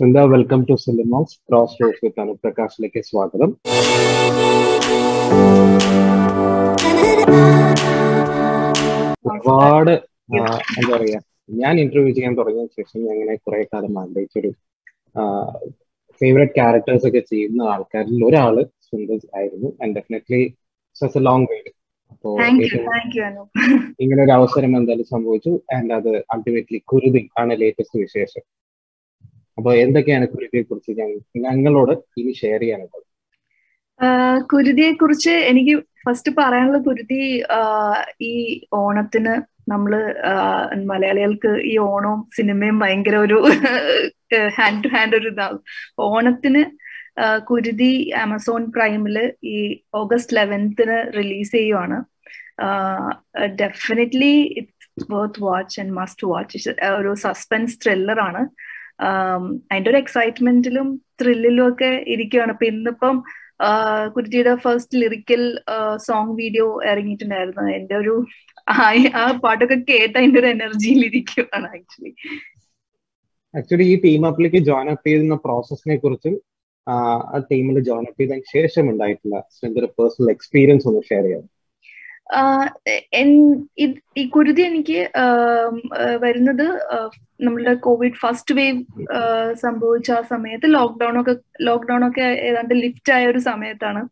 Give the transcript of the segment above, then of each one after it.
സിന്ധ welcome to cinemas cross roads with അനുപ്രകാശിലേക്ക് സ്വാഗതം ഒരുപാട് എന്താ പറയാ ഞാൻ ഇന്റർവ്യൂ ചെയ്യാൻ തുടങ്ങിയ ശേഷം ഞാൻ ഇങ്ങനെ കുറെ കാലം ആഗ്രഹിച്ചൊരു ഫേവറേറ്റ് ക്യാരക്ടേഴ്സ് ഒക്കെ ചെയ്യുന്ന ആൾക്കാരിൽ ഒരാൾ സുന്ദർ ആയിരുന്നു. And definitely such a long wait അപ്പോ ഇങ്ങനെ ഒരു അവസരം എന്തായാലും സംഭവിച്ചു. ആൻഡ് അത് അൾട്ടിമേറ്റ്ലി കുരുതി ആണ് ലേറ്റസ്റ്റ് വിശേഷം. അപ്പൊ എന്തൊക്കെയാണ് കുരുതിയെ കുറിച്ച് ഞങ്ങളോട് ഇനി ഷെയർ ചെയ്യാനുള്ളത്? കുരുതിയെ കുറിച്ച് എനിക്ക് ഫസ്റ്റ് പറയാനുള്ള കുരുതി ഈ ഓണത്തിന് നമ്മൾ മലയാളികൾക്ക് ഈ ഓണവും സിനിമയും ഭയങ്കര ഒരു ഹാൻഡ് ടു ഹാൻഡ് ഒരു ഇതാകും ഓണത്തിന് കുരുതി ആമസോൺ പ്രൈമിൽ ഈ ഓഗസ്റ്റ് ലെവൻത്തിന് റിലീസ് ചെയ്യുവാണ്. Definitely it's worth watch and must watch ഒരു സസ്പെൻസ് ത്രില്ലർ ആണ്. അതിന്റെ ഒരു എക്സൈറ്റ്മെന്റിലും ത്രില്ലിലും ഒക്കെ ഇരിക്കുകയാണ് ഇപ്പൊ ഇന്നിപ്പം കുരുതിയുടെ ഫസ്റ്റ് ലിറിക്കൽ സോങ് വീഡിയോ ഇറങ്ങിയിട്ടുണ്ടായിരുന്നു. എന്റെ ഒരു ആ പാട്ടൊക്കെ കേട്ട അതിന്റെ ഒരു എനർജിയിൽ ഇരിക്കുകയാണ് ആക്ച്വലി ആക്ച്വലി ഈ ടീം അപ്പിലേക്ക് ജോയിൻ അപ്പ് ചെയ്യുന്ന പ്രോസസ്സിനെ കുറിച്ചും ആ ടീമിൽ ജോയിൻ അപ്പ് ചെയ്തതിന് ശേഷം ഉണ്ടായിട്ടുള്ള പേഴ്സണൽ എക്സ്പീരിയൻസ് ഒന്ന് ഷെയർ ചെയ്യാം. ഈ കുരുതി എനിക്ക് വരുന്നത് നമ്മളുടെ കോവിഡ് ഫസ്റ്റ് വേവ് സംഭവിച്ച ആ സമയത്ത് ലോക്ക്ഡൌൺ ഒക്കെ ലോക്ക്ഡൌൺ ഒക്കെ ഏതാണ്ട് ലിഫ്റ്റ് ആയ ഒരു സമയത്താണ്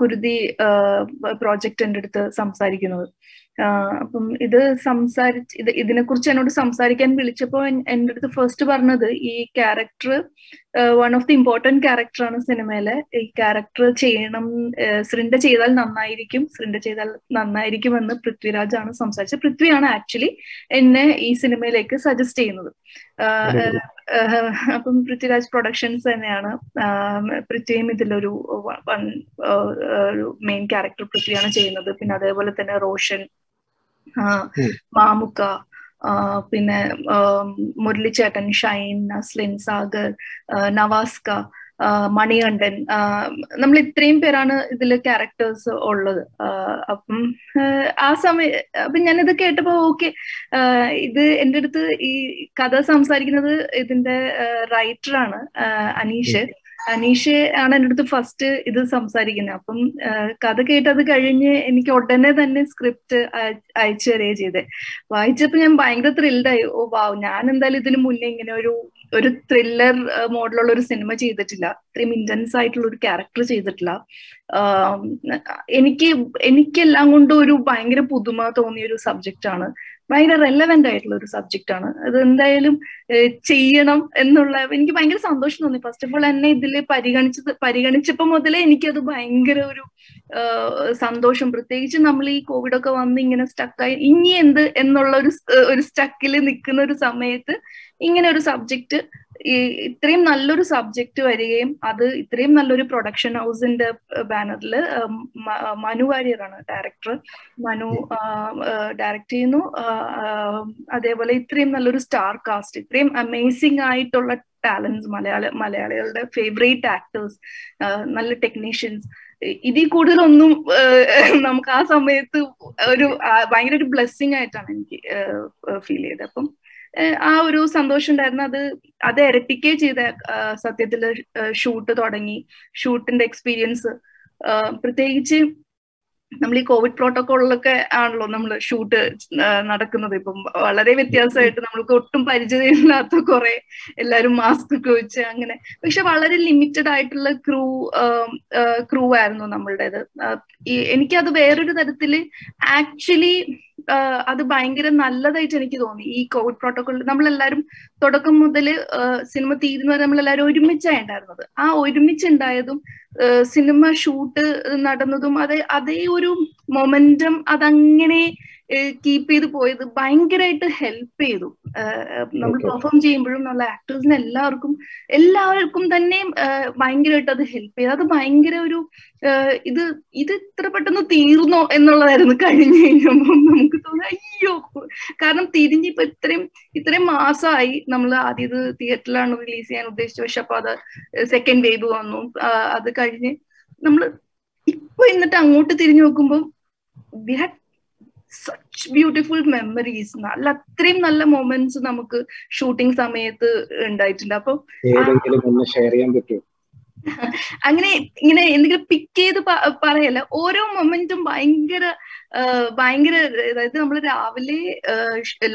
കുരുതി പ്രോജക്റ്റ് എന്റെ അടുത്ത് സംസാരിക്കുന്നത്. അപ്പം ഇത് സംസാരിച്ച് ഇത് ഇതിനെക്കുറിച്ച് എന്നോട് സംസാരിക്കാൻ വിളിച്ചപ്പോൾ എന്റെ അടുത്ത് ഫസ്റ്റ് പറഞ്ഞത് ഈ character one of the important ക്യാരക്ടറാണ് സിനിമയിലെ ഈ ക്യാരക്ടർ ചെയ്യണം ശ്രിണ്ട ചെയ്താൽ നന്നായിരിക്കും ശ്രിണ്ട ചെയ്താൽ നന്നായിരിക്കും എന്ന് പൃഥ്വിരാജ് ആണ് സംസാരിച്ചത്. പൃഥ്വിയാണ് ആക്ച്വലി എന്നെ ഈ സിനിമയിലേക്ക് സജസ്റ്റ് ചെയ്യുന്നത്. അപ്പം പൃഥ്വിരാജ് പ്രൊഡക്ഷൻസ് തന്നെയാണ്. പൃഥ്വിയും ഇതിലൊരു മെയിൻ ക്യാരക്ടർ പൃഥ്വിയാണ് ചെയ്യുന്നത്. പിന്നെ അതേപോലെ തന്നെ റോഷൻ മാമുക്ക പിന്നെ മുരളിച്ചേട്ടൻ ഷൈൻ നസ്ലിൻ സാഗർ നവാസ്ക മണികണ്ഠൻ നമ്മൾ ഇത്രയും പേരാണ് ഇതിൽ ക്യാരക്ടേഴ്സ് ഉള്ളത്. അപ്പം ആ സമയ അപ്പൊ ഞാനിത് കേട്ടപ്പോ ഓക്കെ ഇത് എന്റെ അടുത്ത് ഈ കഥ സംസാരിക്കുന്നത് ഇതിന്റെ റൈറ്ററാണ് അനീഷ്. അനീഷ് ആണ് എന്റെ അടുത്ത് ഫസ്റ്റ് ഇത് സംസാരിക്കുന്നത് അപ്പം കഥ കേട്ടത് കഴിഞ്ഞ് എനിക്ക് ഉടനെ തന്നെ സ്ക്രിപ്റ്റ് അയച്ചു തരികയാണ് ചെയ്തത് വായിച്ചപ്പോൾ ഞാൻ ഭയങ്കര ത്രില്ഡായി ഓ വാവ് ഞാൻ എന്തായാലും ഇതിനു മുന്നേ ഇങ്ങനെ ഒരു ഒരു ത്രില്ലർ മോഡലുള്ള ഒരു സിനിമ ചെയ്തിട്ടില്ല. ഇത്രയും ഇന്റൻസ് ആയിട്ടുള്ള ഒരു ക്യാരക്ടർ ചെയ്തിട്ടില്ല. എനിക്ക് എനിക്കെല്ലാം കൊണ്ടും ഒരു ഭയങ്കര പുതുമ തോന്നിയ ഒരു സബ്ജക്റ്റ് ആണ്. ഭയങ്കര റെലവെന്റ് ആയിട്ടുള്ള ഒരു സബ്ജക്റ്റ് ആണ്. അത് എന്തായാലും ചെയ്യണം എന്നുള്ള എനിക്ക് ഭയങ്കര സന്തോഷം തോന്നി. ഫസ്റ്റ് ഓഫ് ഓൾ എന്നെ ഇതിൽ പരിഗണിച്ചത് പരിഗണിച്ചപ്പോൾ മുതലേ എനിക്കത് ഭയങ്കര ഒരു സന്തോഷം. പ്രത്യേകിച്ച് നമ്മൾ ഈ കോവിഡ് ഒക്കെ വന്ന് ഇങ്ങനെ സ്റ്റക്കായി ഇനി എന്ത് എന്നുള്ള ഒരു ഒരു സ്റ്റക്കിൽ നിൽക്കുന്ന ഒരു സമയത്ത് ഇങ്ങനെ ഒരു സബ്ജക്റ്റ് ഇത്രയും നല്ലൊരു സബ്ജക്റ്റ് വരികയും അത് ഇത്രയും നല്ലൊരു പ്രൊഡക്ഷൻ ഹൗസിന്റെ ബാനറിൽ മനു വാര്യറാണ് ഡയറക്ടർ മനു ഡയറക്ട് ചെയ്യുന്നു. അതേപോലെ ഇത്രയും നല്ലൊരു സ്റ്റാർ കാസ്റ്റ് ഇത്രയും അമേസിംഗ് ആയിട്ടുള്ള ടാലൻസ് മലയാള മലയാളികളുടെ ഫേവറേറ്റ് ആക്ടേഴ്സ് നല്ല ടെക്നീഷ്യൻസ് ഇതിൽ കൂടുതലൊന്നും നമുക്ക് ആ സമയത്ത് ഒരു ഭയങ്കര ഒരു ബ്ലെസ്സിങ് ആയിട്ടാണ് എനിക്ക് ഫീൽ ചെയ്തത്. അപ്പം ആ ഒരു സന്തോഷം ഉണ്ടായിരുന്നു. അത് അത് ഇരട്ടിക്കേ ചെയ്ത സത്യത്തിൽ ഷൂട്ട് തുടങ്ങി. ഷൂട്ടിന്റെ എക്സ്പീരിയൻസ് പ്രത്യേകിച്ച് നമ്മൾ ഈ കോവിഡ് പ്രോട്ടോകോളിലൊക്കെ ആണല്ലോ നമ്മൾ ഷൂട്ട് നടക്കുന്നത്. ഇപ്പം വളരെ വ്യത്യാസമായിട്ട് നമ്മൾക്ക് ഒട്ടും പരിചയമില്ലാത്ത കുറെ എല്ലാവരും മാസ്ക് ഒക്കെ വെച്ച് അങ്ങനെ. പക്ഷെ വളരെ ലിമിറ്റഡ് ആയിട്ടുള്ള ക്രൂ ക്രൂ ആയിരുന്നു നമ്മളുടേത്. എനിക്കത് വേറൊരു തരത്തിൽ ആക്ച്വലി അത് ഭയങ്കര നല്ലതായിട്ട് എനിക്ക് തോന്നി. ഈ കോവിഡ് പ്രോട്ടോകോൾ നമ്മളെല്ലാരും തുടക്കം മുതൽ സിനിമ തീരുന്ന വരെ നമ്മളെല്ലാരും ഒരുമിച്ചാണ് ഉണ്ടായിരുന്നത്. ആ ഒരുമിച്ചുണ്ടായതും സിനിമ ഷൂട്ട് നടന്നതും അതേ അതേ ഒരു മൊമെന്റം അതങ്ങനെ കീപ്പ് ചെയ്ത് പോയത് ഭയങ്കരമായിട്ട് ഹെൽപ്പ് ചെയ്തു. നമ്മൾ പെർഫോം ചെയ്യുമ്പോഴും നമ്മളെ ആക്ടേഴ്സിന് എല്ലാവർക്കും എല്ലാവർക്കും തന്നെ ഭയങ്കരമായിട്ട് അത് ഹെൽപ്പ് ചെയ്തു. അത് ഭയങ്കര ഒരു ഇത് ഇത് ഇത്ര പെട്ടെന്ന് തീർന്നോ എന്നുള്ളതായിരുന്നു കഴിഞ്ഞു കഴിഞ്ഞപ്പോൾ നമുക്ക് തോന്നുന്നു അയ്യോ കാരണം തിരിഞ്ഞ് ഇപ്പൊ ഇത്രയും ഇത്രയും മാസമായി നമ്മൾ ആദ്യം ഇത് തിയേറ്ററിലാണ് റിലീസ് ചെയ്യാൻ ഉദ്ദേശിച്ചത്. പക്ഷെ അപ്പൊ അത് സെക്കൻഡ് വേവ് വന്നു. അത് കഴിഞ്ഞ് നമ്മൾ ഇപ്പൊ എന്നിട്ട് അങ്ങോട്ട് തിരിഞ്ഞു നോക്കുമ്പോൾ we had such beautiful memories നല്ല അത്രയും നല്ല മൊമെന്റ്സ് നമുക്ക് ഷൂട്ടിംഗ് സമയത്ത് ഉണ്ടായിട്ടുണ്ട്. അപ്പൊ ഷെയർ ചെയ്യാൻ പറ്റുമോ? അങ്ങനെ ഇങ്ങനെ എന്തെങ്കിലും പിക്ക് ചെയ്ത് പറയല്ല. ഓരോ മൊമെന്റും ഭയങ്കര ഭയങ്കര അതായത് നമ്മൾ രാവിലെ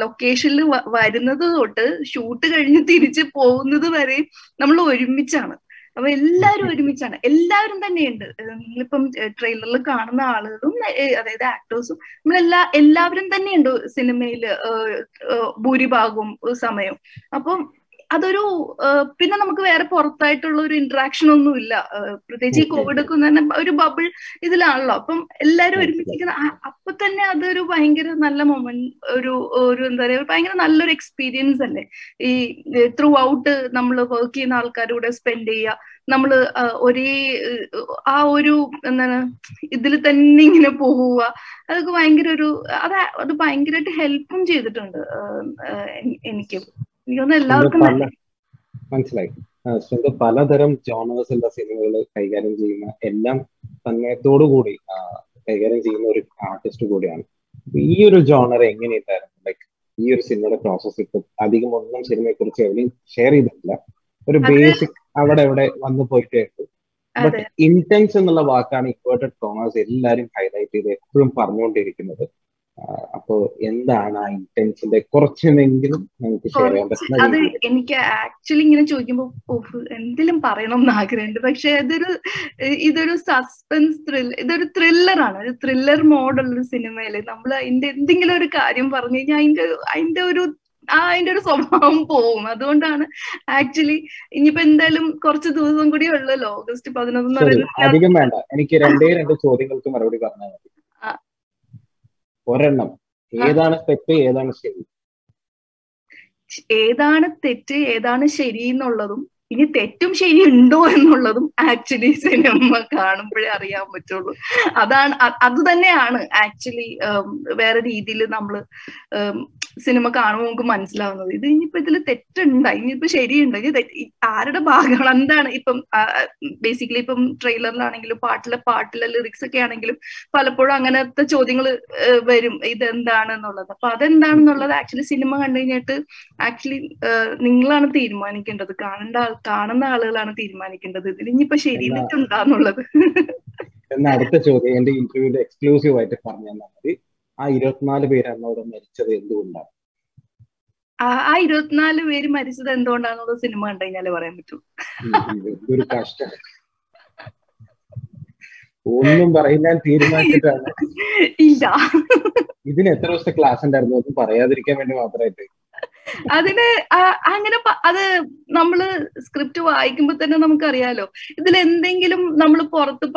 ലൊക്കേഷനിൽ വരുന്നത് തൊട്ട് ഷൂട്ട് കഴിഞ്ഞ് തിരിച്ച് പോകുന്നത് വരെ നമ്മൾ ഒരുമിച്ചാണ്. അപ്പൊ എല്ലാവരും ഒരുമിച്ചാണ്. എല്ലാവരും തന്നെയുണ്ട്. നിങ്ങളിപ്പം ട്രെയിലറിൽ കാണുന്ന ആളുകളും അതായത് ആക്ടേഴ്സും നമ്മളെല്ലാ എല്ലാവരും തന്നെയുണ്ട് സിനിമയിൽ ഭൂരിഭാഗവും സമയം. അപ്പം അതൊരു പിന്നെ നമുക്ക് വേറെ പുറത്തായിട്ടുള്ള ഒരു ഇന്ററാക്ഷൻ ഒന്നും ഇല്ല. പ്രത്യേകിച്ച് ഈ കോവിഡ് ഒക്കെ തന്നെ ഒരു ബബിൾ ഇതിലാണല്ലോ. അപ്പം എല്ലാരും ഒരുമിച്ചിരിക്കുന്ന അപ്പൊ തന്നെ അതൊരു ഭയങ്കര നല്ല മൊമെന്റ് ഒരു ഒരു എന്താ പറയുക ഭയങ്കര നല്ലൊരു എക്സ്പീരിയൻസ് അല്ലേ? ഈ ത്രൂ ഔട്ട് നമ്മൾ വർക്ക് ചെയ്യുന്ന ആൾക്കാരുടെ കൂടെ സ്പെൻഡ് ചെയ്യുക. നമ്മൾ ഒരേ ആ ഒരു എന്താണ് ഇതിൽ തന്നെ ഇങ്ങനെ പോവുക. അതൊക്കെ ഭയങ്കര ഒരു അത് അത് ഭയങ്കരമായിട്ട് ഹെൽപ്പും ചെയ്തിട്ടുണ്ട്. എനിക്ക്. എല്ലാവർക്കും മനസ്സിലായി. സ്വന്തം പലതരം ജോണേഴ്സ് ഉള്ള സിനിമകൾ കൈകാര്യം ചെയ്യുന്ന എല്ലാം തന്മയത്തോടു കൂടി കൈകാര്യം ചെയ്യുന്ന ഒരു ആർട്ടിസ്റ്റ് കൂടിയാണ്. ഈ ഒരു ജോണർ എങ്ങനെയുണ്ടായിരുന്നു? ലൈക്ക് ഈ ഒരു സിനിമയുടെ പ്രോസസ് ഇപ്പൊ അധികം ഒന്നും സിനിമയെ കുറിച്ച് എവിടെയും ഷെയർ ചെയ്തിട്ടില്ല. ഒരു ബേസിക് അവിടെ എവിടെ വന്നു പോയിട്ടേ ഉള്ളൂ. ബട്ട് ഇന്റൻസ് എന്നുള്ള വാക്കാണ് ഇൻവേർട്ടഡ് കോമേഴ്സ് എല്ലാരും ഹൈലൈറ്റ് ചെയ്ത് എപ്പോഴും പറഞ്ഞുകൊണ്ടിരിക്കുന്നത്. അപ്പോ എന്താണ് ആ ഇന്റൻസിന്റെ കുറച്ചെങ്കിലും നമുക്ക് ഷെയർ ചെയ്യാൻ പറ്റുന്ന അത് എനിക്ക് ആക്ച്വലി ഇങ്ങനെ ചോദിക്കുമ്പോൾ എന്തെങ്കിലും പറയണം എന്ന് ആഗ്രഹമുണ്ട്. പക്ഷെ അതൊരു ഇതൊരു സസ്പെൻസ് ത്രിൽ ഇതൊരു ത്രില്ലറാണ് ഒരു ത്രില്ലർ മോഡുള്ള സിനിമയിൽ നമ്മൾ അതിന്റെ എന്തെങ്കിലും ഒരു കാര്യം പറഞ്ഞു കഴിഞ്ഞാൽ അതിന്റെ അതിന്റെ ഒരു ആ അതിന്റെ ഒരു സ്വഭാവം പോവും അതുകൊണ്ടാണ് ആക്ച്വലി ഇനിയിപ്പോ എന്തായാലും കുറച്ച് ദിവസം കൂടി ഉള്ളല്ലോ ഓഗസ്റ്റ് പതിനൊന്ന് അധികം വേണ്ട. എനിക്ക് രണ്ടേ രണ്ട് ചോദ്യങ്ങൾക്ക് മറുപടി പറഞ്ഞാൽ മതി. ഒരെണ്ണം. ഏതാണ് തെറ്റ് ഏതാണ് ശരി? ഏതാണ് തെറ്റ് ഏതാണ് ശരി എന്നുള്ളതും ഇനി തെറ്റും ശരി ഉണ്ടോ എന്നുള്ളതും ആക്ച്വലി സിനിമ കാണുമ്പോഴേ അറിയാൻ പറ്റുള്ളൂ. അതാണ് അത് തന്നെയാണ് ആക്ച്വലി വേറെ രീതിയിൽ നമ്മൾ സിനിമ കാണുമ്പോൾ നമുക്ക് മനസ്സിലാവുന്നത്. ഇത് ഇനിയിപ്പോ ഇതിൽ തെറ്റുണ്ട്. ഇനിയിപ്പോ ശരിയുണ്ട്. ഇനി ആരുടെ ഭാഗമാണ്? എന്താണ് ഇപ്പം ബേസിക്കലി ഇപ്പം ട്രെയിലറിലാണെങ്കിലും പാട്ടിലെ പാട്ടിലെ ലിറിക്സ് ഒക്കെ ആണെങ്കിലും പലപ്പോഴും അങ്ങനത്തെ ചോദ്യങ്ങൾ വരും. ഇതെന്താണ് എന്നുള്ളത് അപ്പൊ അതെന്താണെന്നുള്ളത് ആക്ച്വലി സിനിമ കണ്ടു കഴിഞ്ഞിട്ട് ആക്ച്വലി നിങ്ങളാണ് തീരുമാനിക്കേണ്ടത്. കാണേണ്ട കാണുന്ന ആളുകളാണ് തീരുമാനിക്കേണ്ടത്. ഇതിൽ ഇനിയിപ്പോ ശരി തെറ്റുണ്ടാന്നുള്ളത്. അടുത്ത ചോദ്യം. എന്റെ ഇന്റർവ്യൂവിൽ എക്സ്ക്ലൂസീവ് ആയിട്ട് പറഞ്ഞു തന്നാൽ മതി. ആ ഇരുപത്തിനാല് പേരാണ് അവിടെ മരിച്ചത് എന്തുകൊണ്ടാണ്? ആ ഇരുപത്തിനാല് പേര് മരിച്ചത് എന്തുകൊണ്ടാണെന്നുള്ളത് സിനിമ കണ്ടു കഴിഞ്ഞാലേ പറയാൻ പറ്റൂ. ഒരു കഷ്ടം. ഒന്നും പറയില്ല തീരുമാനിച്ചിട്ടാണ്. ഇല്ല. ഇതിന് എത്ര ദിവസത്തെ ക്ലാസ് ഉണ്ടായിരുന്നു? ഒന്നും പറയാതിരിക്കാൻ വേണ്ടി മാത്രമായിട്ട്. അതിന് അങ്ങനെ അത് നമ്മൾ സ്ക്രിപ്റ്റ് വായിക്കുമ്പോൾ തന്നെ നമുക്കറിയാലോ. ഇതിൽ എന്തെങ്കിലും നമ്മൾ പുറത്ത്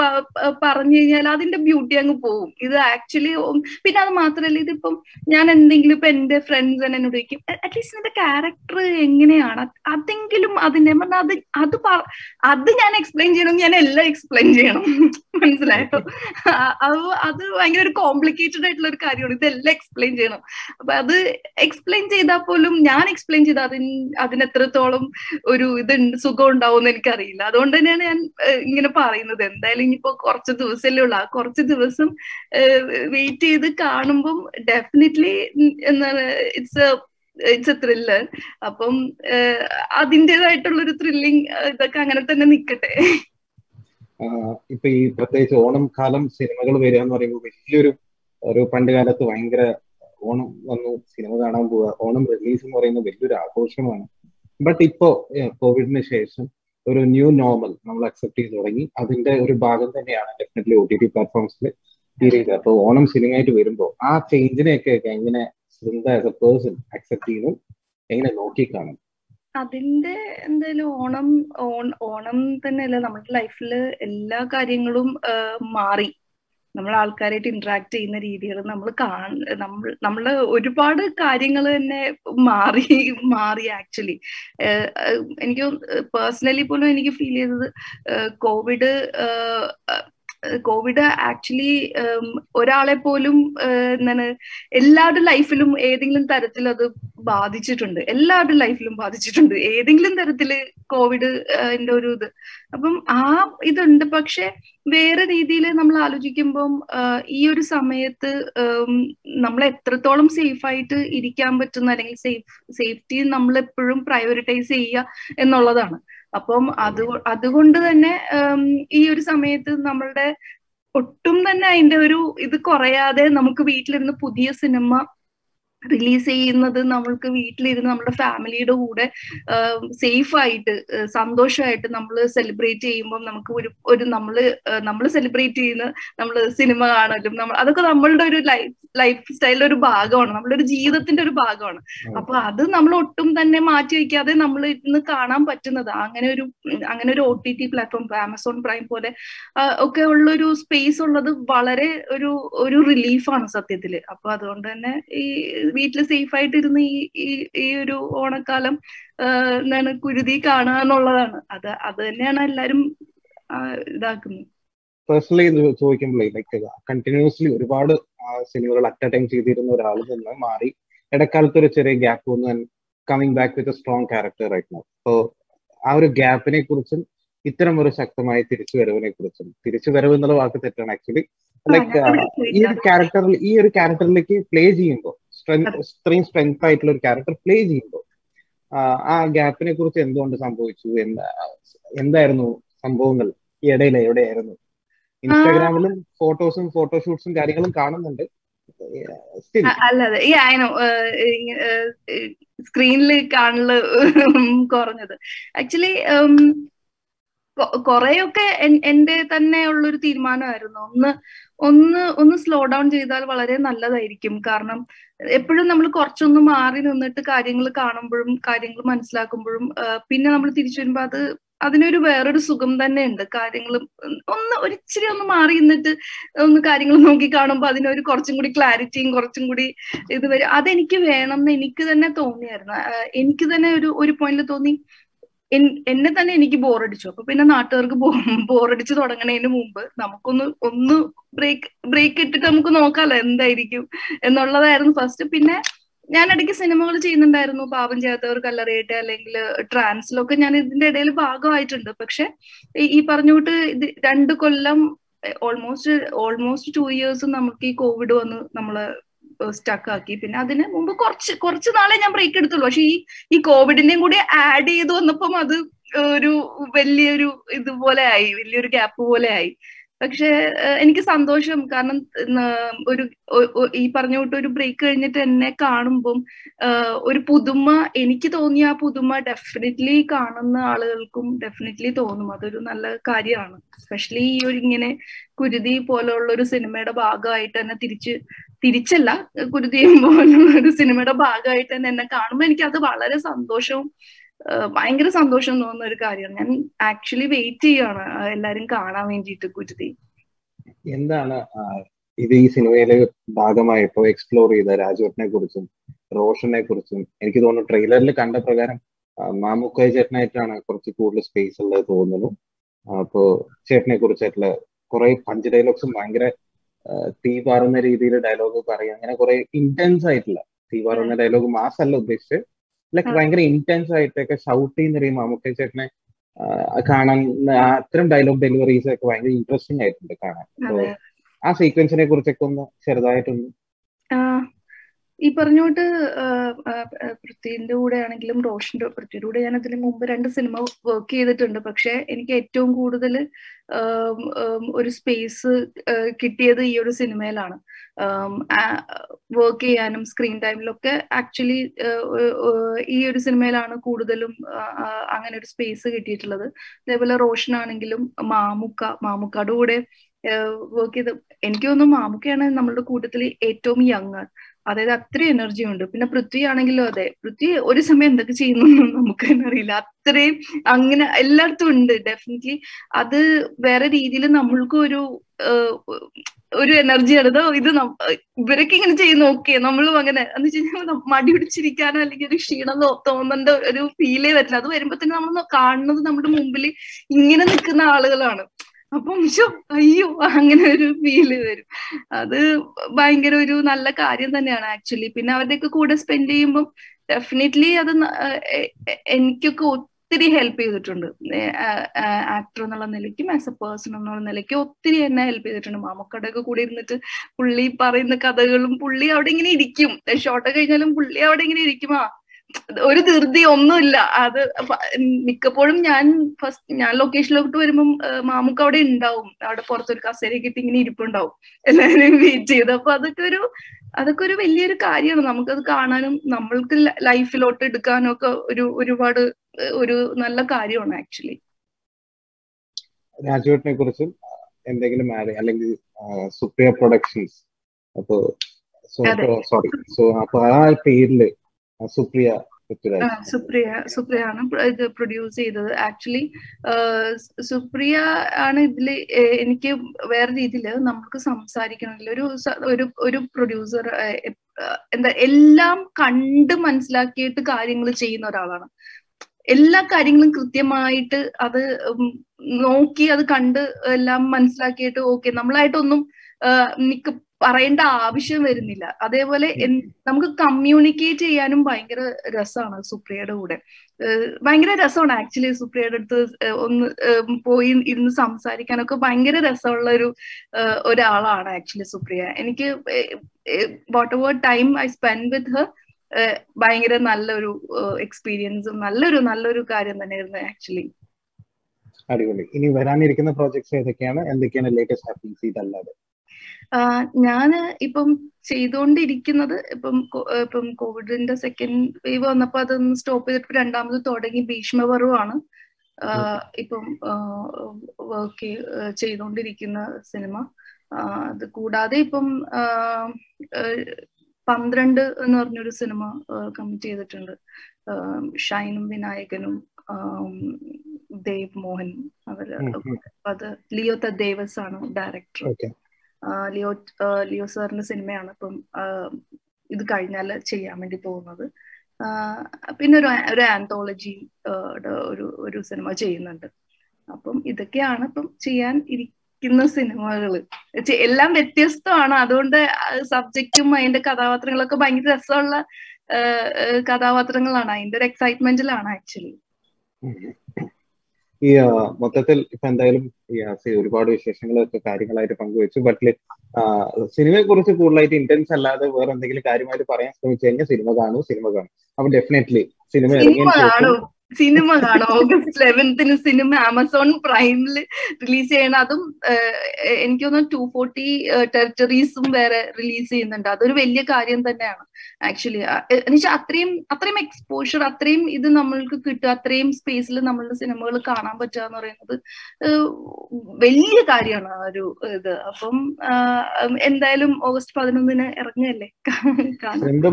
പറഞ്ഞു കഴിഞ്ഞാൽ അതിന്റെ ബ്യൂട്ടി അങ്ങ് പോവും. ഇത് ആക്ച്വലി പിന്നെ അത് മാത്രമല്ല ഇതിപ്പം ഞാൻ എന്തെങ്കിലും ഇപ്പൊ എന്റെ ഫ്രണ്ട്സ് തന്നെ എന്നോട് ചോദിക്കും അറ്റ്ലീസ്റ്റ് നിന്റെ ക്യാരക്ടർ എങ്ങനെയാണ്? അതെങ്കിലും അതിനെ അത് അത് അത് ഞാൻ എക്സ്പ്ലെയിൻ ചെയ്യണം ഞാൻ എല്ലാം എക്സ്പ്ലെയിൻ ചെയ്യണം. മനസ്സിലായോ? അത് അത് ഭയങ്കര ഒരു കോംപ്ലിക്കേറ്റഡ് ആയിട്ടുള്ള ഒരു കാര്യമാണ്. ഇതെല്ലാം എക്സ്പ്ലെയിൻ ചെയ്യണം. അപ്പൊ അത് എക്സ്പ്ലെയിൻ ചെയ്താൽ പോലും ഞാൻ എക്സ്പ്ലെയിൻ ചെയ്ത് അതിന് അതിന് എത്രത്തോളം ഒരു ഇത് സുഖം ഉണ്ടാവും എനിക്കറിയില്ല. അതുകൊണ്ട് തന്നെയാണ് ഞാൻ ഇങ്ങനെ പറയുന്നത്. എന്തായാലും ഇനിയിപ്പോ കുറച്ച് ദിവസമല്ലേ ഉള്ളൂ. ആ കുറച്ച് ദിവസം വെയിറ്റ് ചെയ്ത് കാണുമ്പം ഡെഫിനറ്റ്ലി എന്താണ് ഇറ്റ്സ് ഇറ്റ്സ് എ ത്രില്ലർ അപ്പം അതിന്റെതായിട്ടുള്ള ഒരു ത്രില്ലിങ് ഇതൊക്കെ അങ്ങനെ തന്നെ നിൽക്കട്ടെ ഇപ്പൊ ഈ പ്രത്യേകിച്ച് ഓണം കാലം സിനിമകൾ വരിക എന്ന് പറയുമ്പോൾ വലിയൊരു ഒരു പണ്ട് കാലത്ത് ഭയങ്കര ഓണം വന്നു സിനിമ കാണാൻ പോവുക. ഓണം റിലീസ് എന്ന് പറയുന്നത് വലിയൊരു ആഘോഷമാണ്. ബട്ട് ഇപ്പോ കോവിഡിന് ശേഷം ഒരു ന്യൂ നോർമൽ നമ്മൾ അക്സെപ്റ്റ് ചെയ്ത് തുടങ്ങി. അതിന്റെ ഒരു ഭാഗം തന്നെയാണ് ഡെഫിനറ്റ്ലി ഒ ടി ടി പ്ലാറ്റ്ഫോംസിൽ ചെയ്തത്. അപ്പോൾ ഓണം സിനിമയായിട്ട് വരുമ്പോൾ ആ ചേഞ്ചിനെയൊക്കെ എങ്ങനെ Vrinda as a person accept ചെയ്യുന്നു എങ്ങനെ നോക്കി കാണും അതിന്റെ എന്തായാലും ഓണം ഓണം തന്നെയല്ല. നമ്മുടെ ലൈഫിൽ എല്ലാ കാര്യങ്ങളും മാറി. നമ്മൾ ആൾക്കാരായിട്ട് ഇന്ററാക്ട് ചെയ്യുന്ന രീതികൾ നമ്മൾ നമ്മൾ നമ്മൾ ഒരുപാട് കാര്യങ്ങൾ തന്നെ മാറി മാറി ആക്ച്വലി എനിക്ക് പേഴ്സണലി പോലും എനിക്ക് ഫീൽ ചെയ്തത് കോവിഡ് കോവിഡ് ആക്ച്വലി ഒരാളെ പോലും എന്താണ് എല്ലാവരുടെ ലൈഫിലും ഏതെങ്കിലും തരത്തിൽ അത് ബാധിച്ചിട്ടുണ്ട്. എല്ലാവരുടെ ലൈഫിലും ബാധിച്ചിട്ടുണ്ട്. ഏതെങ്കിലും തരത്തിൽ കോവിഡ് എന്റെ ഒരു ഇത്. അപ്പം ആ ഇതുണ്ട്. പക്ഷെ വേറെ രീതിയിൽ നമ്മൾ ആലോചിക്കുമ്പം ഈ ഒരു സമയത്ത് നമ്മൾ എത്രത്തോളം സേഫ് ആയിട്ട് ഇരിക്കാൻ പറ്റുന്ന അല്ലെങ്കിൽ സേഫ് സേഫ്റ്റി നമ്മൾ എപ്പോഴും പ്രയോറിറ്റൈസ് ചെയ്യുക എന്നുള്ളതാണ്. അപ്പം അത് അതുകൊണ്ട് തന്നെ ഈ ഒരു സമയത്ത് നമ്മളുടെ ഒട്ടും തന്നെ അതിന്റെ ഒരു ഇത് കുറയാതെ നമുക്ക് വീട്ടിലിരുന്ന് പുതിയ സിനിമ റിലീസ് ചെയ്യുന്നത് നമ്മൾക്ക് വീട്ടിലിരുന്ന് നമ്മുടെ ഫാമിലിയുടെ കൂടെ സേഫ് ആയിട്ട് സന്തോഷമായിട്ട് നമ്മൾ സെലിബ്രേറ്റ് ചെയ്യുമ്പോൾ നമുക്ക് ഒരു ഒരു നമ്മൾ നമ്മൾ സെലിബ്രേറ്റ് ചെയ്യുന്ന നമ്മൾ സിനിമ കാണലും നമ്മൾ അതൊക്കെ നമ്മളുടെ ഒരു ലൈഫ് ലൈഫ് സ്റ്റൈലിന്റെ ഒരു ഭാഗമാണ്. നമ്മുടെ ഒരു ജീവിതത്തിന്റെ ഒരു ഭാഗമാണ്. അപ്പൊ അത് നമ്മൾ ഒട്ടും തന്നെ മാറ്റി വയ്ക്കാതെ നമ്മൾ ഇന്ന് കാണാൻ പറ്റുന്നത് അങ്ങനെ ഒരു അങ്ങനെ ഒരു O T T platform Amazon Prime പോലെ ഒക്കെ ഉള്ളൊരു സ്പേസ് ഉള്ളത് വളരെ ഒരു ഒരു റിലീഫാണ് സത്യത്തിൽ. അപ്പൊ അതുകൊണ്ട് തന്നെ ഈ വീട്ടിൽ സേഫ് ആയിട്ട് ആയിട്ടിരുന്ന് ഈ ഈ ഒരു ഓണക്കാലം എന്താണ് കുരുതി കാണുക എന്നുള്ളതാണ്. അത് അത് തന്നെയാണ് എല്ലാരും ഇതാക്കുന്നത്. പേഴ്സണലി ചോദിക്കുമ്പോഴേ ലൈക്ക് കണ്ടിന്യൂസ്ലി ഒരുപാട് സിനിമകൾ അറ്റ് ടൈം ചെയ്തിരുന്ന ഒരാൾ നിന്ന് മാറി ഇടക്കാലത്ത് ഒരു ചെറിയ ഗ്യാപ്പ് വന്നു coming back with a strong character ആയിരുന്നു അപ്പോൾ ആ ഒരു ഗ്യാപ്പിനെ കുറിച്ചും ഇത്തരം ഒരു ശക്തമായ തിരിച്ചു വരവിനെ കുറിച്ചും തിരിച്ചു വരവ് എന്നുള്ള വാക്ക് തെറ്റാണ് ആക്ച്വലി ലൈക്ക് ഈ ഒരു ക്യാരക്ടറിൽ ഈ ഒരു ക്യാരക്ടറിലേക്ക് പ്ലേ ചെയ്യുമ്പോൾ ഇത്രയും സ്ട്രെങ്ത് ആയിട്ടുള്ള ഒരു ക്യാരക്ടർ പ്ലേ ചെയ്യുമ്പോൾ ആ ഗ്യാപ്പിനെ കുറിച്ച് എന്തുകൊണ്ട് സംഭവിച്ചു? എന്താ എന്തായിരുന്നു സംഭവങ്ങൾ? ഈ ഇടയിൽ എവിടെയായിരുന്നു? ഇൻസ്റ്റാഗ്രാമിലും ഫോട്ടോസും ഫോട്ടോഷൂട്ട്സും കാര്യങ്ങളും കാണുന്നുണ്ട്. അല്ലതെ ഈ ആയിനോ സ്ക്രീനിൽ കാണൽ കുറഞ്ഞത്. ആക്ച്വലി കുറെയൊക്കെ എന്റെ തന്നെ ഉള്ളൊരു തീരുമാനമായിരുന്നു. ഒന്ന് ഒന്ന് ഒന്ന് സ്ലോ ഡൗൺ ചെയ്താൽ വളരെ നല്ലതായിരിക്കും. കാരണം എപ്പോഴും നമ്മൾ കുറച്ചൊന്ന് മാറി നിന്നിട്ട് കാര്യങ്ങൾ കാണുമ്പോഴും കാര്യങ്ങൾ മനസ്സിലാക്കുമ്പോഴും പിന്നെ നമ്മൾ തിരിച്ചു വരുമ്പോൾ അത് അതിനൊരു വേറൊരു സുഖം തന്നെ ഉണ്ട്. കാര്യങ്ങൾ ഒന്ന് ഒരിച്ചിരി ഒന്ന് മാറി നിന്നിട്ട് ഒന്ന് കാര്യങ്ങൾ നോക്കി കാണുമ്പോൾ അതിനൊരു കുറച്ചും കൂടി ക്ലാരിറ്റിയും കുറച്ചും കൂടി ഇത് വരും. അതെനിക്ക് വേണം എന്ന് എനിക്ക് തന്നെ തോന്നിയായിരുന്നു. എനിക്ക് തന്നെ ഒരു ഒരു പോയിന്റിൽ തോന്നി എന്നെ തന്നെ എനിക്ക് ബോറടിച്ചു. അപ്പൊ പിന്നെ നാട്ടുകാർക്ക് ബോറടിച്ചു തുടങ്ങണതിന് മുമ്പ് നമുക്കൊന്ന് ഒന്ന് ബ്രേക്ക് ബ്രേക്ക് ഇട്ടിട്ട് നമുക്ക് നോക്കാലോ എന്തായിരിക്കും എന്നുള്ളതായിരുന്നു ഫസ്റ്റ്. പിന്നെ ഞാൻ ഇടയ്ക്ക് സിനിമകൾ ചെയ്യുന്നുണ്ടായിരുന്നു. പാപം ചെയ്യാത്തവർ കല്ലറിയട്ടെ അല്ലെങ്കിൽ ട്രാൻസിലൊക്കെ ഞാൻ ഇതിന്റെ ഇടയിൽ ഭാഗമായിട്ടുണ്ട്. പക്ഷെ ഈ പറഞ്ഞുകൊണ്ട് ഇത് രണ്ട് കൊല്ലം ഓൾമോസ്റ്റ് ഓൾമോസ്റ്റ് ടു ഇയേഴ്സ് നമുക്ക് ഈ കോവിഡ് വന്ന് നമ്മൾ സ്റ്റക്ക് ആക്കി. പിന്നെ അതിന് മുമ്പ് കുറച്ച് കുറച്ച് നാളെ ഞാൻ ബ്രേക്ക് എടുത്തുള്ളൂ. പക്ഷെ ഈ ഈ കോവിഡിന്റെയും കൂടി ആഡ് ചെയ്ത് വന്നപ്പം അത് ഒരു വലിയൊരു ഇതുപോലെ ആയി. വലിയൊരു ഗ്യാപ്പ് പോലെ ആയി. പക്ഷെ എനിക്ക് സന്തോഷം. കാരണം ഒരു ഈ പറഞ്ഞ കൂട്ട് ഒരു ബ്രേക്ക് കഴിഞ്ഞിട്ട് എന്നെ കാണുമ്പം ഒരു പുതുമ എനിക്ക് തോന്നിയ ആ പുതുമ ഡെഫിനറ്റ്ലി കാണുന്ന ആളുകൾക്കും ഡെഫിനറ്റ്ലി തോന്നും. അതൊരു നല്ല കാര്യമാണ്. സ്പെഷ്യലി ഈ ഒരു ഇങ്ങനെ കുരുതി പോലെയുള്ള ഒരു സിനിമയുടെ ഭാഗമായിട്ട് തന്നെ തിരിച്ച് തിരിച്ചല്ല. കുരുതിയും പോലും ഒരു സിനിമയുടെ ഭാഗമായിട്ട് തന്നെ എന്നെ കാണുമ്പോൾ എനിക്ക് അത് വളരെ സന്തോഷവും ഭയങ്കര സന്തോഷം തോന്നുന്ന ഒരു കാര്യമാണ്. ഞാൻ ആക്ച്വലി വെയിറ്റ് ചെയ്യാണ് എല്ലാരും കാണാൻ വേണ്ടിയിട്ട് കുരുതി. എന്താണ് ഇത് ഈ സിനിമയിലെ ഭാഗമായിട്ടോ എക്സ്പ്ലോർ ചെയ്ത രാജുവേട്ടനെ കുറിച്ചും റോഷനെ കുറിച്ചും? എനിക്ക് തോന്നുന്നു ട്രെയിലറിൽ കണ്ട പ്രകാരം മാമുക്കായ ചേട്ടനായിട്ടാണ് കുറച്ച് കൂടുതൽ സ്പേസ് ഉള്ളത് തോന്നുന്നു. അപ്പോ ചേട്ടനെ കുറിച്ചായിട്ടുള്ള കുറെ പഞ്ച് ഡയലോഗ്സും ഭയങ്കര തീ പാറുന്ന രീതിയിൽ ഡയലോഗ് പറയും അങ്ങനെ കുറെ ഇന്റൻസ് ആയിട്ടുള്ള തീ പാറുന്ന ഡയലോഗ് മാസ് അല്ല ലൈക് ലൈക്ക് ഭയങ്കര ഇന്റൻസ് ആയിട്ടൊക്കെ ഷൗട്ട് ചെയ്യുന്ന മാമുക്ക ചേട്ടനെ കാണാൻ അത്തരം ഡയലോഗ് ഡെലിവറീസ് ഒക്കെ ഭയങ്കര ഇൻട്രസ്റ്റിംഗ് ആയിട്ടുണ്ട് കാണാൻ. ആ സീക്വൻസിനെ കുറിച്ചൊക്കെ ഒന്ന് ചെറുതായിട്ടൊന്ന് ഈ പറഞ്ഞോട്ട് പൃഥ്വിന്റെ കൂടെ ആണെങ്കിലും റോഷന്റെ പൃഥ്വിയുടെ കൂടെ ഞാൻ അതിന് മുമ്പ് രണ്ട് സിനിമ വർക്ക് ചെയ്തിട്ടുണ്ട്. പക്ഷെ എനിക്ക് ഏറ്റവും കൂടുതൽ ഒരു സ്പേസ് കിട്ടിയത് ഈ ഒരു സിനിമയിലാണ്. വർക്ക് ചെയ്യാനും സ്ക്രീൻ ടൈമിലൊക്കെ ആക്ച്വലി ഈ ഒരു സിനിമയിലാണ് കൂടുതലും അങ്ങനെ ഒരു സ്പേസ് കിട്ടിയിട്ടുള്ളത്. അതേപോലെ റോഷൻ ആണെങ്കിലും മാമുക്ക മാമുക്കയുടെ കൂടെ വർക്ക് ചെയ്ത് എനിക്ക് തോന്നുന്നു മാമുക്കയാണ് നമ്മളുടെ കൂട്ടത്തിൽ ഏറ്റവും യങ് അതായത് അത്രയും എനർജി ഉണ്ട്. പിന്നെ പൃഥ്വി ആണെങ്കിലും അതെ പൃഥ്വി ഒരു സമയം എന്തൊക്കെ ചെയ്യുന്നു നമുക്ക് തന്നെ അറിയില്ല. അത്രയും അങ്ങനെ എല്ലായിടത്തും ഉണ്ട് ഡെഫിനറ്റ്ലി അത് വേറെ രീതിയിൽ നമ്മൾക്കും ഒരു ഒരു എനർജി ആണ്. ഇത് ഇവരൊക്കെ ഇങ്ങനെ ചെയ്യുന്നു ഓക്കെ നമ്മളും അങ്ങനെ. എന്ന് വെച്ച് കഴിഞ്ഞാൽ മടി പിടിച്ചിരിക്കാനോ അല്ലെങ്കിൽ ഒരു ക്ഷീണം തോന്നേണ്ട ഒരു ഫീലേ വരില്ല. അത് വരുമ്പോ തന്നെ നമ്മൾ കാണുന്നത് നമ്മുടെ മുമ്പിൽ ഇങ്ങനെ നിൽക്കുന്ന ആളുകളാണ്. അപ്പം അയ്യോ അങ്ങനെ ഒരു ഫീൽ വരും. അത് ഭയങ്കര ഒരു നല്ല കാര്യം തന്നെയാണ് ആക്ച്വലി പിന്നെ അവരുടെയൊക്കെ കൂടെ സ്പെൻഡ് ചെയ്യുമ്പോൾ ഡെഫിനറ്റ്ലി അത് എനിക്കൊക്കെ ഒത്തിരി ഹെൽപ്പ് ചെയ്തിട്ടുണ്ട്. ആക്ടർ എന്നുള്ള നിലയ്ക്കും ആസ് എ പേഴ്സൺ എന്നുള്ള നിലയ്ക്കും ഒത്തിരി എന്നെ ഹെൽപ്പ് ചെയ്തിട്ടുണ്ട്. മാമക്കടെ ഒക്കെ കൂടെ ഇരുന്നിട്ട് പുള്ളി പറയുന്ന കഥകളും പുള്ളി അവിടെ ഇങ്ങനെ ഇരിക്കും. ഷോട്ട് കഴിഞ്ഞാലും പുള്ളി അവിടെ ഇങ്ങനെ ഇരിക്കും. ആ ഒരു ധൃതി ഒന്നുമില്ല. അത് മിക്കപ്പോഴും ഞാൻ ഫസ്റ്റ് ഞാൻ ലൊക്കേഷനിലോട്ട് വരുമ്പം മാമുക്ക് അവിടെ ഉണ്ടാവും. അവിടെ പുറത്തൊരു കസേരയൊക്കെ കിട്ടി ഇങ്ങനെ ഇരിപ്പുണ്ടാവും. എല്ലാവരും വെയിറ്റ് ചെയ്ത്. അപ്പൊ അതൊക്കെ ഒരു അതൊക്കെ ഒരു വലിയൊരു കാര്യമാണ്. നമുക്കത് കാണാനും നമ്മൾക്ക് ലൈഫിലോട്ട് എടുക്കാനും ഒക്കെ ഒരു ഒരുപാട് ഒരു നല്ല കാര്യമാണ് ആക്ച്വലി രാജുവേട്ടിനെ കുറിച്ചും എന്തെങ്കിലും ആഡ് അല്ലെങ്കിൽ സുപ്രിയ പ്രൊഡക്ഷൻസ് അപ്പോ സോറി സോ അപ്പൊ ആ പേരിൽ സുപ്രിയ സുപ്രിയ സുപ്രിയ ആണ് ഇത് പ്രൊഡ്യൂസ് ചെയ്തത്. ആക്ച്വലി സുപ്രിയ ആണ് ഇതിൽ എനിക്ക് വേറെ രീതിയിൽ നമുക്ക് സംസാരിക്കണമെങ്കിൽ ഒരു ഒരു ഒരു പ്രൊഡ്യൂസർ എന്താ എല്ലാം കണ്ട് മനസ്സിലാക്കിയിട്ട് കാര്യങ്ങൾ ചെയ്യുന്ന ഒരാളാണ്. എല്ലാ കാര്യങ്ങളും കൃത്യമായിട്ട് അത് നോക്കി അത് കണ്ട് എല്ലാം മനസ്സിലാക്കിയിട്ട് ഓക്കെ നമ്മളായിട്ടൊന്നും നിക്ക് പറയേണ്ട ആവശ്യം വരുന്നില്ല. അതേപോലെ നമുക്ക് കമ്മ്യൂണിക്കേറ്റ് ചെയ്യാനും ഭയങ്കര രസമാണ് സുപ്രിയയുടെ കൂടെ. ഭയങ്കര രസമാണ് ആക്ച്വലി സുപ്രിയയുടെ അടുത്ത് ഒന്ന് പോയി ഇരുന്ന് സംസാരിക്കാനൊക്കെ ഭയങ്കര രസമുള്ള ഒരു ഒരാളാണ് ആക്ച്വലി സുപ്രിയ. എനിക്ക് whatever time I spend with her ഭയങ്കര നല്ലൊരു എക്സ്പീരിയൻസും നല്ലൊരു നല്ലൊരു കാര്യം തന്നെയായിരുന്നു ആക്ച്വലി അടിപൊളി. ഇനി വരാനിരിക്കുന്ന പ്രോജക്ട്സ് ഏതൊക്കെയാണ്? എന്തൊക്കെയാണ് ലേറ്റസ്റ്റ് ഹാപ്പൻസ് ഇതല്ലാതെ? ഞാൻ ഇപ്പം ചെയ്തുകൊണ്ടിരിക്കുന്നത് ഇപ്പം ഇപ്പം കോവിഡിന്റെ സെക്കൻഡ് വേവ് വന്നപ്പോ അതൊന്ന് സ്റ്റോപ്പ് ചെയ്തിട്ട് രണ്ടാമത് തുടങ്ങി ഭീഷ്മപർവമാണ് ഇപ്പം വർക്ക് ചെയ്തുകൊണ്ടിരിക്കുന്ന സിനിമ അത് കൂടാതെ ഇപ്പം പന്ത്രണ്ട് എന്ന് പറഞ്ഞൊരു സിനിമ കമ്മിറ്റ് ചെയ്തിട്ടുണ്ട്. ഷൈനും വിനായകനും ദേവ് മോഹൻ അവർ അത് ലിയോ ആണ് ഡയറക്ടർ ലിയോ ലിയോ സാറിന്റെ സിനിമയാണ് ഇപ്പം ഇത് കഴിഞ്ഞാൽ ചെയ്യാൻ വേണ്ടി പോകുന്നത്. പിന്നെ ഒരു ഒരു ആന്തോളജി ഒരു ഒരു സിനിമ ചെയ്യുന്നുണ്ട്. അപ്പം ഇതൊക്കെയാണ് ഇപ്പം ചെയ്യാൻ ഇരിക്കുന്ന സിനിമകൾ എല്ലാം വ്യത്യസ്തമാണ്. അതുകൊണ്ട് സബ്ജക്റ്റും അതിന്റെ കഥാപാത്രങ്ങളൊക്കെ ഭയങ്കര രസമുള്ള കഥാപാത്രങ്ങളാണ്. അതിന്റെ ഒരു എക്സൈറ്റ്മെന്റിലാണ് ആക്ച്വലി ഈ മൊത്തത്തിൽ ഇപ്പൊ എന്തായാലും ഒരുപാട് വിശേഷങ്ങളൊക്കെ കാര്യങ്ങളായിട്ട് പങ്കുവെച്ചു. ബട്ട് സിനിമയെ കുറിച്ച് കൂടുതലായിട്ട് ഇന്റൻസ് അല്ലാതെ വേറെ എന്തെങ്കിലും കാര്യമായിട്ട് പറയാൻ ശ്രമിച്ചു കഴിഞ്ഞാൽ സിനിമ കാണൂ സിനിമ കാണും. അപ്പൊ ഡെഫിനറ്റ്ലി സിനിമ സിനിമ കാണും. ഓഗസ്റ്റ് ലെവൻത്തിന് സിനിമ ആമസോൺ പ്രൈമിൽ റിലീസ് ചെയ്യണം. അതും എനിക്ക് തോന്നുന്നു ടു ഫോർട്ടി ടെറിറ്ററീസും വേറെ റിലീസ് ചെയ്യുന്നുണ്ട്. അതൊരു വലിയ കാര്യം തന്നെയാണ്. ആക്ച്വലി എന്നുവെച്ചാൽ അത്രയും അത്രയും എക്സ്പോഷർ അത്രയും ഇത് നമ്മൾക്ക് കിട്ടുക അത്രയും സ്പേസിൽ നമ്മളുടെ സിനിമകൾ കാണാൻ പറ്റുക എന്ന് പറയുന്നത് വലിയ കാര്യമാണ് ആ ഒരു ഇത്. അപ്പം എന്തായാലും ഓഗസ്റ്റ് പതിനൊന്നിന് ഇറങ്ങുകയല്ലേ?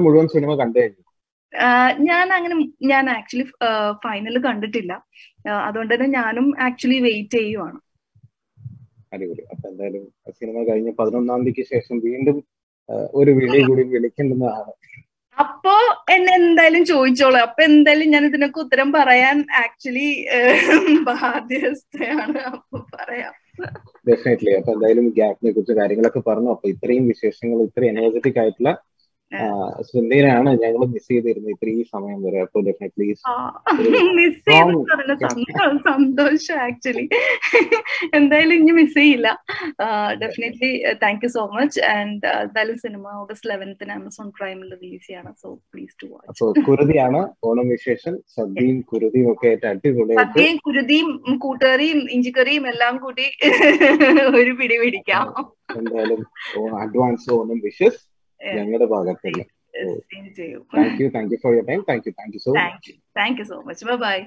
മുഴുവൻ സിനിമ കണ്ടു ഞാൻ അങ്ങനെ ഞാൻ ആക്ച്വലി ഫൈനൽ കണ്ടിട്ടില്ല. അതുകൊണ്ട് തന്നെ ഞാനും ആക്ച്വലി വെയിറ്റ് ചെയ്യുവാണ്. അടിപൊളി. അപ്പൊ എന്തായാലും സിനിമ കഴിഞ്ഞ പതിനൊന്നാം തീയതിക്ക് ശേഷം വീണ്ടും ഒരു വിളി കൂടി വിളിക്കേണ്ടതാണ് അപ്പോ എന്നെ എന്തായാലും ചോദിച്ചോളൂ. അപ്പൊ എന്തായാലും ഞാൻ ഇതിനൊക്കെ ഉത്തരം പറയാൻ ആക്ച്വലി ബാധ്യസ്ഥയാണ്. അപ്പൊ പറയാം. ഡെഫിനറ്റ്ലി അപ്പൊ എന്തായാലും ഗ്യാപ്പിനെ കുറിച്ച് കാര്യങ്ങളൊക്കെ പറഞ്ഞു. അപ്പൊ ഇത്രയും വിശേഷങ്ങൾ ഇത്രയും എനർജറ്റിക് ആയിട്ടുള്ള ശൃംഖലയാണ് ഞങ്ങൾ മിസ് ചെയ്തിരുന്നത് ഈ സമയം വരെ? അപ്പോൾ ഡെഫിനറ്റ്ലി സന്തോഷം ആക്ച്വലി എന്തായാലും ഇനി മിസ് ചെയ്യില്ല. Definitely thank you so much and എന്തായാലും സിനിമ ഓഗസ്റ്റ് ലെവൻത്തിന് ആമസോൺ പ്രൈമിൽ റിലീസ് ചെയ്യണം. സോ പ്ലീസ് ടു വാച്ച് അപ്പോൾ കുരുതിയാണ് ഓണം വിശേഷം. സദ്യയും കുരുതിയും ഒക്കെ ആയിട്ട് അടിപൊളിയായിട്ട് സദ്യയും കുരുതിയും കൂട്ടുകറിയും ഇഞ്ചിക്കറിയും എല്ലാം കൂടി ഒരു പിടി പിടിക്കാം. എന്തായാലും അഡ്വാൻസ് ഓണം വിഷസ് ഞങ്ങളുടെ ഭാഗത്തുനിന്ന് thank you thank you for your time thank you thank you so much thank you so much bye